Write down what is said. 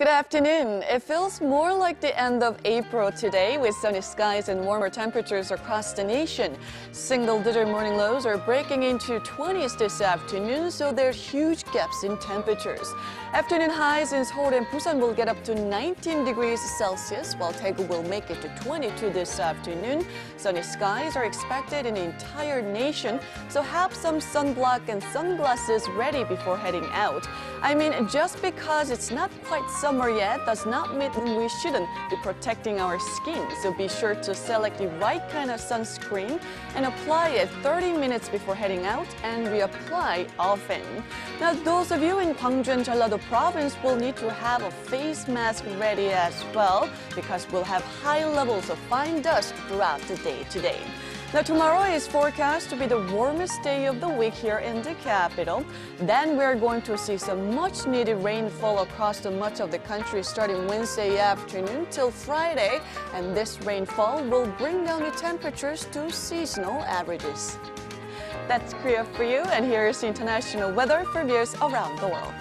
Good afternoon. It feels more like the end of April today with sunny skies and warmer temperatures across the nation. Single-digit morning lows are breaking into 20s this afternoon, so there's huge gaps in temperatures. Afternoon highs in Seoul and Busan will get up to 19 degrees Celsius, while Daegu will make it to 22 this afternoon. Sunny skies are expected in the entire nation, so have some sunblock and sunglasses ready before heading out. I mean, just because it's not quite summer summer yet does not mean we shouldn't be protecting our skin. So be sure to select the right kind of sunscreen and apply it 30 minutes before heading out and reapply often. Now, those of you in Gwangju and Jeollado province will need to have a face mask ready as well because we'll have high levels of fine dust throughout the day today. Now, tomorrow is forecast to be the warmest day of the week here in the capital. Then we're going to see some much needed rainfall across the much of the country starting Wednesday afternoon till Friday. And this rainfall will bring down the temperatures to seasonal averages. That's Korea for you, and here's the international weather for viewers around the world.